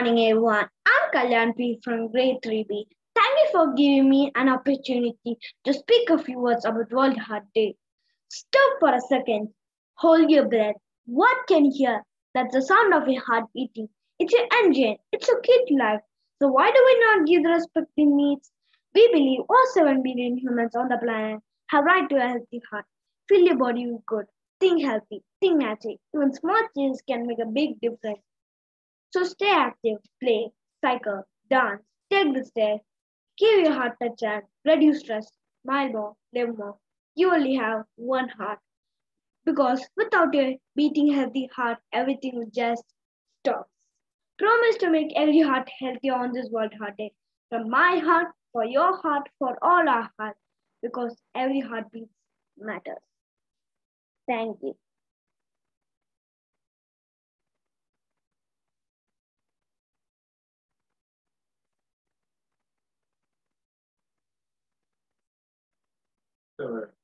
morning, everyone. I'm Kalyan P from grade 3B. Thank you for giving me an opportunity to speak a few words about World Heart Day. Stop for a second. Hold your breath. What can you hear? That's the sound of your heart beating. It's your engine. It's a kid life. So why do we not give the respect it needs? We believe all 7 billion humans on the planet have right to a healthy heart. Fill your body with good. Think healthy. Think natural. Even small changes can make a big difference. So stay active, play, cycle, dance, take the stairs, give your heart a chance, reduce stress, smile more, live more. You only have one heart. Because without a beating healthy heart, everything just stop. Promise to make every heart healthier on this World Heart Day. From my heart, for your heart, for all our hearts, because every heartbeat matters. Thank you. Sure.